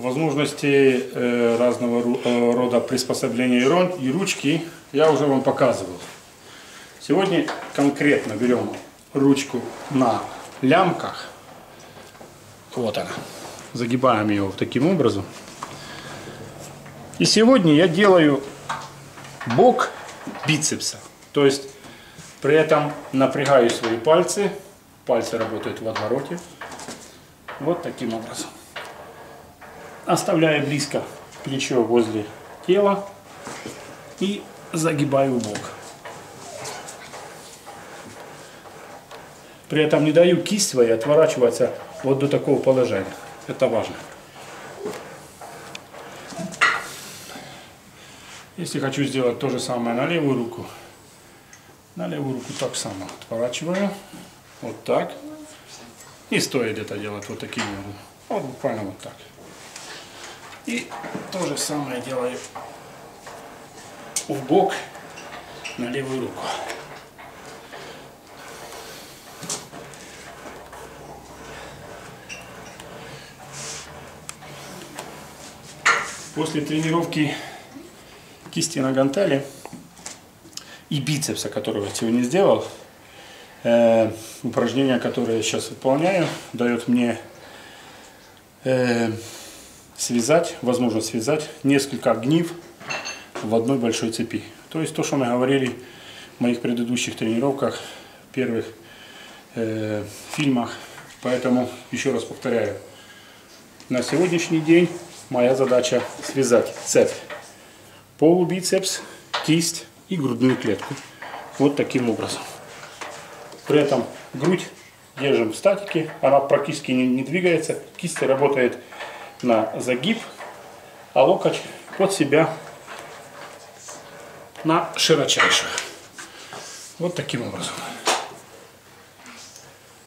Возможности э, разного э, рода приспособления и ручки я уже вам показывал. Сегодня конкретно берем ручку на лямках. Вот она. Загибаем ее таким образом. И сегодня я делаю бок бицепса. То есть при этом напрягаю свои пальцы. Пальцы работают в отвороте. Вот таким образом. Оставляю близко плечо возле тела и загибаю в бок. При этом не даю кисть своей отворачиваться вот до такого положения. Это важно. Если хочу сделать то же самое на левую руку, на левую руку так само отворачиваю. Вот так. И стоит это делать вот таким образом. Вот буквально вот так. И то же самое делаю в бок на левую руку. После тренировки кисти на гантеле и бицепса, которого я сегодня сделал, э, упражнение, которое я сейчас выполняю, дает мне э, связать, возможно связать несколько огнив в одной большой цепи. То есть то, что мы говорили в моих предыдущих тренировках, первых э, фильмах. Поэтому еще раз повторяю, на сегодняшний день моя задача связать цепь полубицепс, кисть и грудную клетку. Вот таким образом. При этом грудь держим в статике, она практически не, не двигается, кисть работает на загиб, а локоть под себя на широчайшую. Вот таким образом.